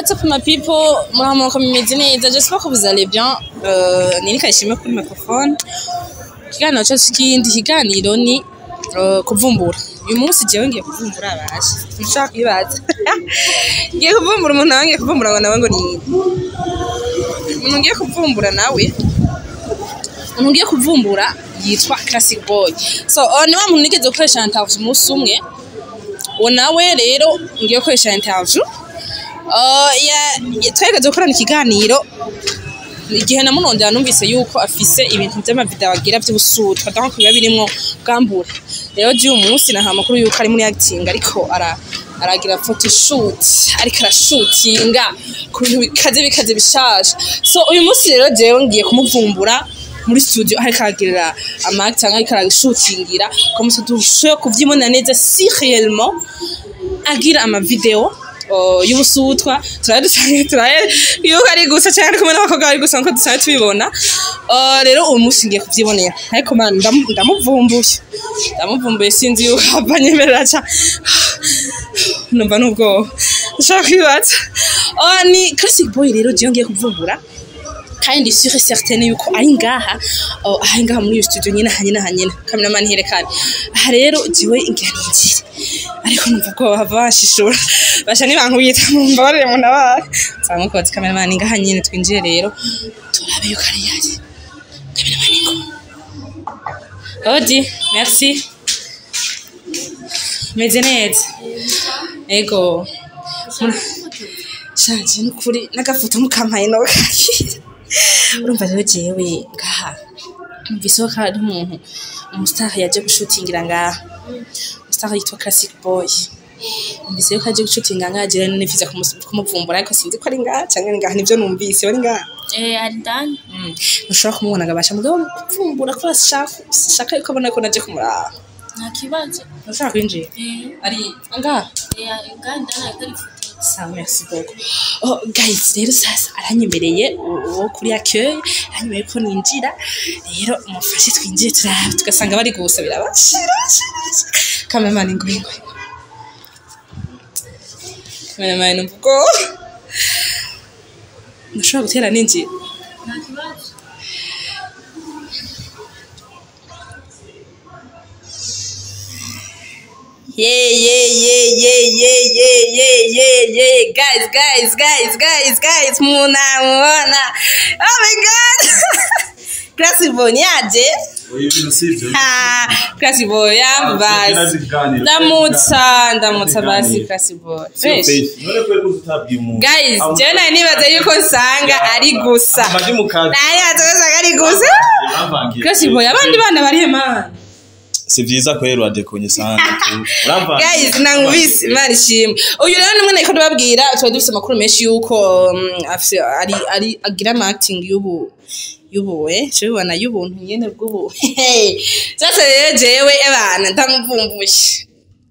what's up my people? Muramuka mumeze neza j'espère que vous allez bien euh, nini kayishime kuri microphone ikiganiro cyacu kindi ikiganiro ni uh, kuvumbura. Uyu munsi jewe ngiye kuvumbura abaje nshaka kwibaza ngiye kuvumbura umuntu nawe ngiye kuvumbura ngo nawe ngo ni umuntu ngiye kuvumbura nawe. Umuntu ngiye kuvumbura yitwa classic boy. So uh, ni wa muntu nigeze gukoresha interview umunsi umwe uwo nawe rero ngiye gukoresha interview. Ya- twegeze gukorana ikiganiro. Igihe namurondera numvise yuko afise ibintu vy'amavideo agira vy'ubusutwa donc biba birimwo bwambura. Rero j'uyu munsi naha amakuru yuko ari muri acting ariko ara aragira photoshoot ariko arashutinga ku bintu bikaze bikaze bishasha. So uyu munsi rero jewe ngiye kumuvumbura muri studio ariko aragirira amacting ariko arashutingira comme ça dushoboye kuvyibona neza si réellement agira amavideo y'ubusutwa turabe yuko ari gusa cyangwa ari kumwe n'abakobwa bari gusa nk'uko dusanzwe tubibona Uh, rero uyu munsi ngiye kubyibonera ariko ndamu- ndamuvumbuye ndamuvumbuye sinzi yuko ava nyemerera ca numva n'ubwoba ndashaka kwibaza Uh, ni classic boy rero ngiye kuvumbura kandi sure certaine yuko ari ngaha. Uh, aha ngaha muri iyo studio nyine aha nyine aha nyine. Cameraman herekane aha rero jewe ngira ninjire ariko numva ko bava bashishura. Basha nibankubita mumva barire mu nabara nsanga ko bati cameraman ngaha nyine twinjiye rero. Turabe yuko ari yaje cameraman ngo. Odi, merci. Meze neza. Ego. Shaje nukuri n'agafoto mukampaye no kakira. Urumva rero jewe ngaha. Numvise ko hari umuntu umustar yaje gushutingira ngaha. Umustar yitwa Classic Boy. Numvise ko aje gushutinga ngaha jewe nifuza kumuvumbura ariko sinzi ko ari ngaha cyangwa ari ngaha nivyo numvise bari ngaha. Eh, ari ndani Mm. Ntushobora kumubona agabasha mugabo kuvumbura ko ashaka shaka yuko abona ko naje kumuraba. nta kibazo Ntushobora kwinjira. Eh, Ari ngaha. eh, ari ndani ndani ariko arifotora Sawa, merci beaucoup. Oh, guys, rero sasa aranyemereye uwo kuri accueil, aranyemereye ko ninjira. Rero umufashe twinjire turaba tugasanga bari gusa birabashira. Cameraman ngo ngo. Cameraman ubwo. Ndashobora gutera ninjira. Yeah, yeah, yeah, yeah, yeah, yeah, yeah, yeah, yeah. Guys, guys, guys, guys, guys. Muna, muna. Oh my God. Classy boy, niaje? ibintu si ibyo Ah, boy, yambaye. ibiganiro Ndamutsa, ndamutsa basi Classy boy. Fresh. none kwe kuzi utabwiye umuntu Guys, nari nibaza yuko nsanga ari gusa. mu Nari nibaza ko nsanga ari gusa. Classy boy, abandi bana bari he man? si byiza kwera uradekonye sana guys nankubise imana ishimwe uyu rero ni umwe tubabwira tuba dufite amakuru menshi y'uko mm, ari ari agira amakitingi y'ubu y'ubuwe eh? tubibona y'ubuntu nyine bw'ubu. Sasa rero jewe abana ndamuvumbuye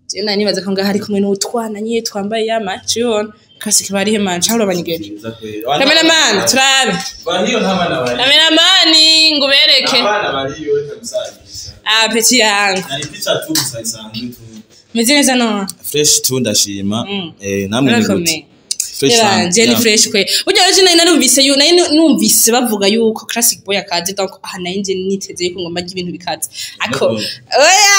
jewe nari nibaza ko ngaho ari kumwe n'utwana nyine twambaye yama tubibona kasi kibari hemanje halo abanyigeri kameramani turabe. Kameramani ngubereke. Ah peti yangu ari picha tu gusa isanzwe tu meze neza none fresh tu ndashima Mm. eh namwe ni je ni fresh kwe burya rero nari narumvise yu nari numvise bavuga yuko classic boy akaze donc aha nari nje niteze yuko ngomba ngira ibintu bikaze ako oya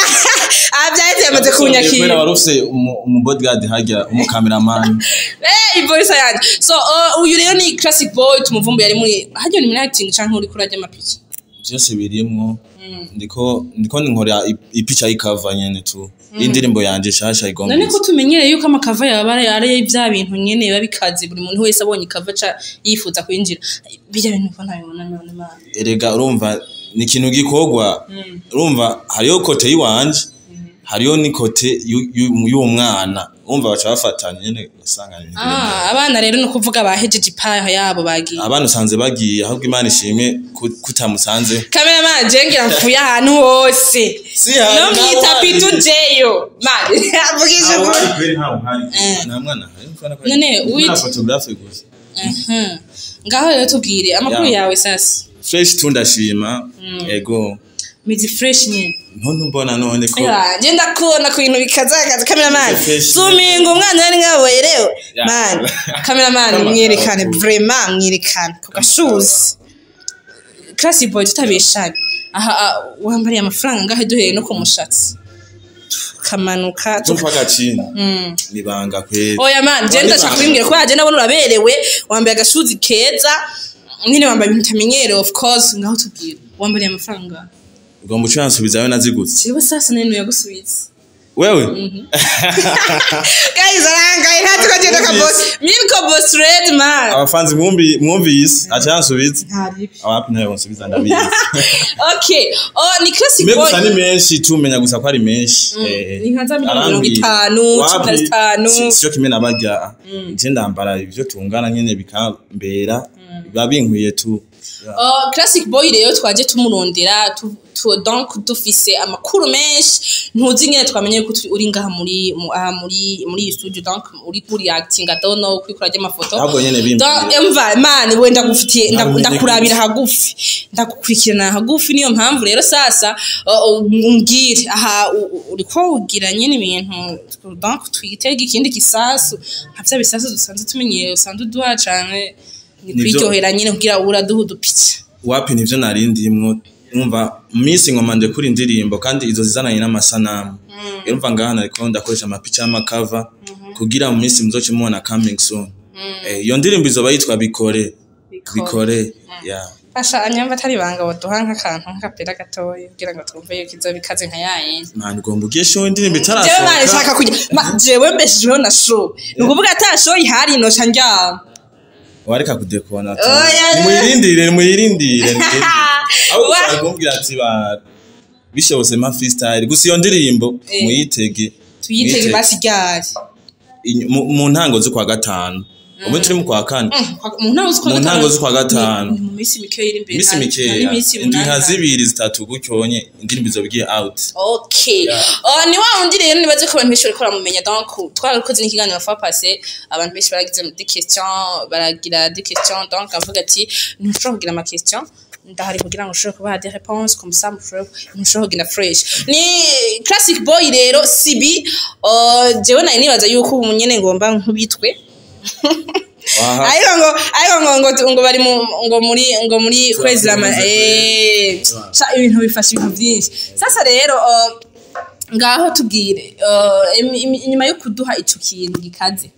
aha byahise yamaze kubera kunyakira wari ufise umu bodyguard hajya umu cameraman eh ivoice yanjye so uh, uyu rero ni classic boy tumuvumbuye ari muri hajya ni muri acting canke uri kurajya amapiki byose birimwo ndiko ndiko nkora ipicha y'ikava nyene tu. Indirimbo yanje shasha none igomba ko tumenyereye yuko amakava yaba ari bya bintu nyene biba bikaze buri muntu wese abonye ikava yifuza kwinjira. Bijya bintu ko ntabibona none mana erega urumva ni ikintu gikorwa. Urumva hariyo kote yiwanje hariyo ni kote yu- yu- y'uwo mwana umva baca bafatanya nyene ugasanga ah abana rero no kuvuga bahejeje ipaho yabo bagiye. Ah, abana usanze bagiye ahubwo imana ishimwe kutamusanze. Kamera mana jengira mfuye ahantu hose. Si ha no mwita pitujeyo man avugije muri kweri nta uhari eh. nta mwana. None uwita photographe gusa. Ngaho rero tubwire amakuru yawe sasa. Fresh tundashima. Mm. Ego. Meze fresh nyene. None mbona none ko Ya, je ndakubona ku bintu bikazagaza. Fresh. suminga umwana wari ngaboyerewe Ya. man cameraman Kama- mwerekane vraiment mwerekane ku gashuzi. Classy boy tutabeshanye aha ah, wambariye amafaranga ngahe duhereye no ku mushatsi? Kamanuka tuka- tumfa gacini Mm. nibanga kweli oya man je ndashaka kubimbwira ko yaje ndabona uraberewe. Wambaye agashuzi keza. Nyine wambaye ibintu utamenyerewe of course ngaho tubwira. Wambariye amafaranga? Ugomba ucansubizayo nazigutse jewe sasa nene yagusubiza wewe? Guys arangaye nta tukagenda ka boss. milko boss red man. Abafanzi mwumvi mwumvise acansubiza ntari abapi na yo bonsubiza ndabizi. Okay. Oh ni classic mbe boy. gusa ni menshi tumenya gusa ko ari menshi Eh, ni nka za miliyoni arambwiye. mirongo itanu, Wapi? cumi na zitanu. Si- siyo kimwe nabarya nje ndambara ivyo tungana nyene bikambera biba binkwiye tu. Uh, classic boy rero twaje tumurondera tu, tu, donc dufise amakuru menshi. Ntuzi nyene twamenye ko uri ngaha muri muri muri iyi studio donc uri kuri acting adono kwikora ry'amafoto Ahubwo nyene bimbwiye. donc emva man we ndagufitiye ndakurabira hagufi. Ndagukurikirana hagufi niyo mpamvu rero sasa uh, uh, umbwire aha u- u- uriko ugira nyene ibintu donc twitega ikindi kisasu nka vya bisasu dusanzwe tumenyeye usanzwe uduha Nivyo- kwiryohera nyene kugira uraduha udupica wapi nivyo narindimwo umva misi ngoma ndekura indirimbo kandi izo zizananye n'amasanamu. Rero umva ngaha nariko ndakoresha amapica y'amakava kugira mu minsi muzoce mubona coming soon. Eh, iyo ndirimbo izoba yitwa bikore. Bikore. Ya Asha anyamba atari banga waduha nk'akantu nk'akapera gatoya kugira ngo twumve yuko izo bikaze nka yayindi mani ugomba show indirimbo jewe mani itarasohoka nshaka kujya jewe mbeshejeho na show. Ni ukuvuga ata show ihari noca ndyama wareka kudekona tu Oya. nimuyirindire nimuyirindire aho gusa kumbwira ati ba bishobose ma freestyle gusa iyo ndirimbo Eh. muyitege tuyitege Muyitege. basi ryari Inyu- mu- ntango z'ukwa gatanu ubu turi mu kwa kane. Mu ntango z'ukwa Mu gatanu. ntango z'ukwa gatanu. Mu minsi mikeya iri imbere iminsi mikeya. Indwi nka zibiri zitatu gucyonye indirimbo izoba igiye out. Okay uh, ni wa wundi rero nibaze ko abantu benshi bariko baramumenya. Donc twarakoze n'ikiganiro fa passé. Abantu benshi baragize des questions baragira des questions. Donc avuga ati ntushobora kugira ama questions? Ndahari kugira ngo ushobore kubaha des réponses comme ça mushobore kugira fresh. Ni classic boy rero sibi. Uh, jewe nari nibaza yuko ubu nyene ngomba nkubitwe. Ariko ngo ariko ngo ngo ngo bari mu ngo muri ngo muri kwezi la ma- eh ibintu bifasha ibintu byinshi. Sasa rero ngaho tubwire inyuma yo kuduha ico kintu gikaze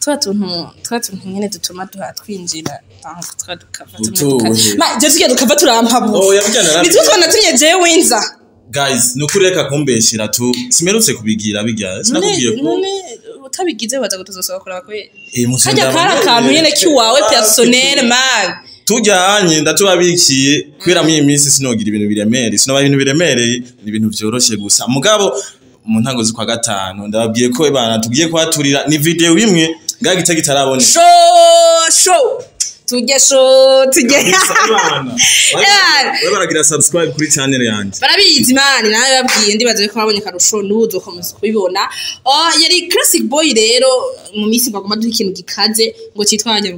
twa tuntu twa tuntu nyene dutuma duha twinjira donc twa dukava ma je tugiye dukava turampabu Oh, yabijyana na- nitwo twanatumye jewe winza guys nukuri reka kumbeshera tu simerutse kubigira bijya sinakubwiye ko utabigize baza ngo tuzosaba kuraba musi kajya kari akantu nyene kiwawe Ah, personnel man. Tujyanye ndatubabikiye. Kubera muri iyi minsi sinogira ibintu biremereye. Sinoba ibintu biremereye ni ibintu byoroshye gusa. Mugabo mu ntango z'ukwa gatanu ndababwiye ko bana tugiye kuhaturira. Ni video imwe ngaho gita kitaraboneka sho sho tujye sho tujye. Baragira subscribe kuri channel yanjye? Barabizi mani nawe babwiye ndibaza ko babonye akarusho n'ubu ukomeza kubibona. Oh yari classic boy rero mu minsi bagomba duha ikintu gikaze ngo cyitwaje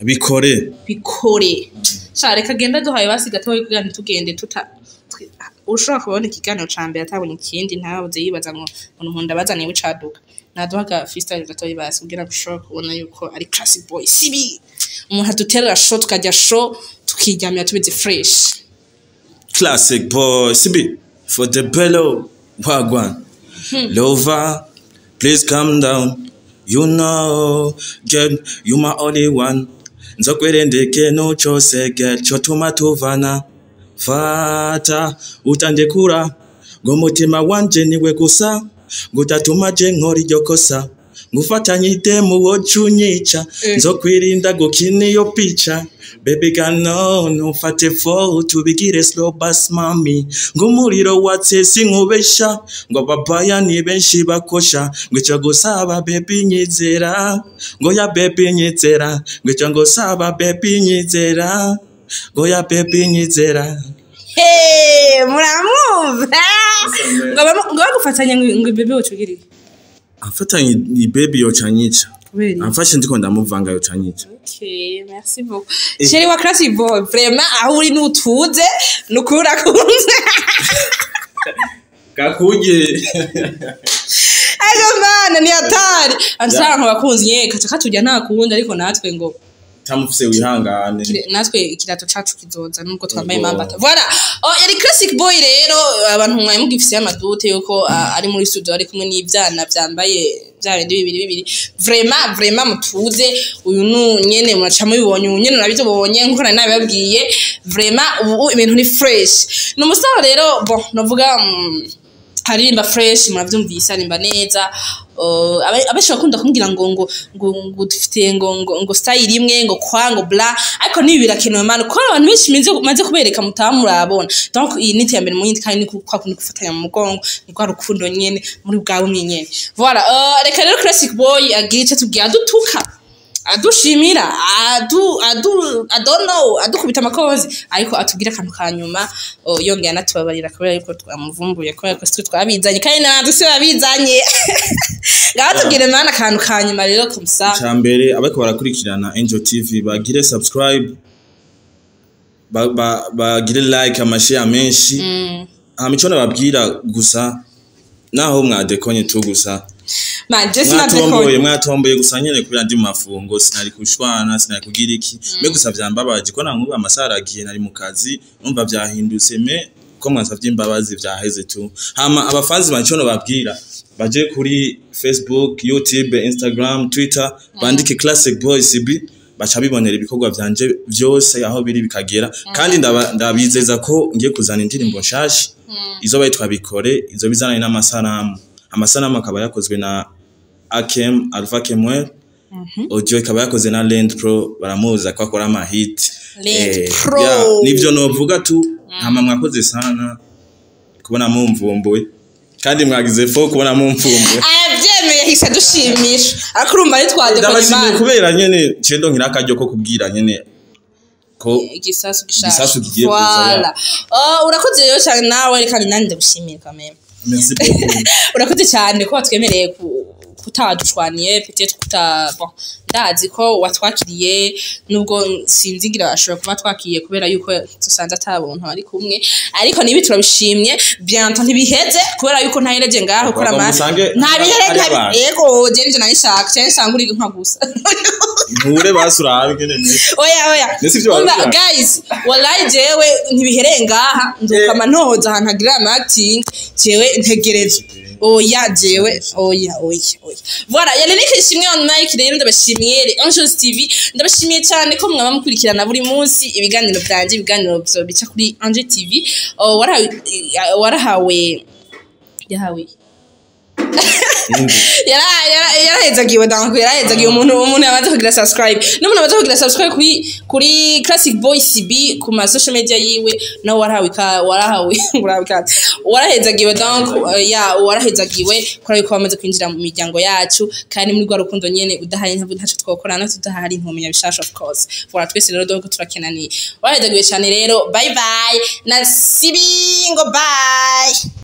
bikore. Bikore. Sha reka genda duhaye basi gatoya kugira ntitugende tuta ushobora kubona ikiganiro ca mbere atabonye ikindi ntabuze yibaza ngo umuntu abazaniye w'icaduka naduhaga freestyle gatoya basi kugira ngo ushobore kubona yuko ari classic boy. Sibi! Umuntu aduterera sho tukajya sho tukiryamira tubizi fresh. Classic boy sibi for the bellow wagwan lover please calm down. You know girl you my only one. Nzokwerendeke chose girl chotuma tuvana. Fata utandekura ngo mutima wanje niwe gusa ngutatuma je nkora iryo kosa ngufatanyide mu wocunyica nzo kwirinda gukina iyo pica Baby girl no nufate foto tubigire slow bus mami. Ngumuriro watse sinkubesha ngo babaya ni benshi bakosha. Ngo icyo gusaba baby nyizera. Ngo ya baby nyizera. Ngo icyo gusaba baby nyizera. Ngo ya baby nyizera. Hey, muramuva. Ngo ngo bagufatanya ngo bebe wacugirire amfatanye ni baby yoca nyica amfashe ndiko ndamuvanga yoca nyica. Chérie wa classic boy, vraiment aho uri nutuze nukura kunze. kakuje Ego mana ni hatari. Ansanga abakunzi ye kaca katujya nta kundi ariko natwe ngo tamufise wihangane natwe ikirato cacu kizoza nubwo twambaye mambata. Voilà. Oh, yari classic boy rero. Abantu mwari mugifise amadute yuko ah, ari muri studio ari kumwe n'ivyana vyambaye bya bindi bibiri bibiri. Vraiment vraiment mutuze. Uyu nu nyene muraca mubibonye uyu nyene na byo mubonye nk'uko nari nabibabwiye. Vraiment ubu ibintu ni fresh. Ni umusore rero bon novuga mm, haririmba fresh muravyumvise arimba neza. Abenshi bakunda kumubwira ngo ngo ngo dufite ngo ngo style imwe ngo kwa ngo bla. Ariko nibi birakenewe mana kuko abantu benshi maze kubereka mutaha murabona donc iyi ni iterambere mu yindi kandi ni kwa kundi gufatanya mu mugongo ni kwa rukundo nyene muri bwa bumwe nyene. Voilà uh, reka rero classic boy agira icyo tubwira adutuka adushimira adu adu know adukubita amakozi. Ariko atubwira akantu ka nyuma oh, yongera anatubabarira kubera yuko twamuvumbuye kubera ko twe twabizanye. Kandi natwe si babizanye ngaho tubwire mana akantu ka nyuma rero kumusa cyambere abariko barakurikirana Angel TV bagire subscribe ba- ba- bagire like amashare menshi. Hama ico nababwira gusa naho mwadekonye tu gusa. Mwatomboye mwatomboye gusa nyene kubera ndi mu mafungo sinari kushwana sinari kugira iki me gusa vyambabaje ko nankubu amasaha aragiye nari mu kazi numva vyahindutse me ko mwansavye imbabazi vyaheze tu. Hama abafanzi banje ico baje kuri facebook youtube instagram twitter bandike classic boys b baca bibonera ibikorwa vyanje vyose aho biri bikagera. Kandi ndaba- ndabizeza ko ngiye kuzana indirimbo nshasha izo bayitwa bikore izo bizananye n'amasanamu. Amasanamu akaba yakozwe na akem alpha kemwe audio ikaba yakoze na land pro baramuza ko akora amahit. Land Pro. nivyo novuga tu hama mwakoze sana kubona mumvumbuye kandi mwagize fo kubona mumvumbuye ayavyemeye hise dushimisha ariko urumva ari twadekonye ndabashimiye mana kubera nyene cendo nkira akaryo ko kubwira nyene. Ko igisasu Igisasu gishasha kigiye kuza. Oh, urakoze rero cyane nawe kandi nanjye ndagushimiye kameme urakoze cyane ko watwemereye kutadushwaniye peut-être kuta bon ndazi ko watwakiriye nubwo sinzi ngira ashobora kuba twakiriye kubera yuko dusanze atabuntu ari kumwe. Ariko nibi turabishimye bientôt ntibiheze kubera yuko ntayireje ngaho gukora Bagomba amasi musange nta bihere ari nta abantu. yego jenje nayishaka cyane nsanga uri nka gusa. Nture basurabe ngene mwe oya oya. Wabibwira? guys wallahi jewe ntibihereye ngaha. Nzokama ntohoza ahantu hagira amaacting. Jewe ntegereze oya jewe. Oya oya oya. Voilà yari nikishimwe on mic rero ndabashimiye. Angels TV ndabashimiye cyane ko mwaba mukurikirana buri munsi ibiganiro byanje ibiganiro bica kuri Angel TV Oh, warahawe yahawe. Yara- yara- yarahezagiwe danko yarahezagiwe umuntu umuntu yamaze kugira subscribe n'umuntu yamaze kugira subscribe kuri kuri classic boy cb ku ma social media yiwe nawe warahawe ka warahawe warahawe ka warahezagiwe donc uh, ya warahezagiwe kuri ko wamaze kwinjira mu miryango yacu kandi muri rwa rukundo nyene udahari ntacyo twakorana tudahari ntumenya bishasha of course voilà twese rero donc turakenaniye warahezagiwe cyane rero bye bye na sibingo bye